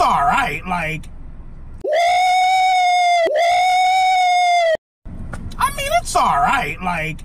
all right. Like, I mean, it's all right. Like,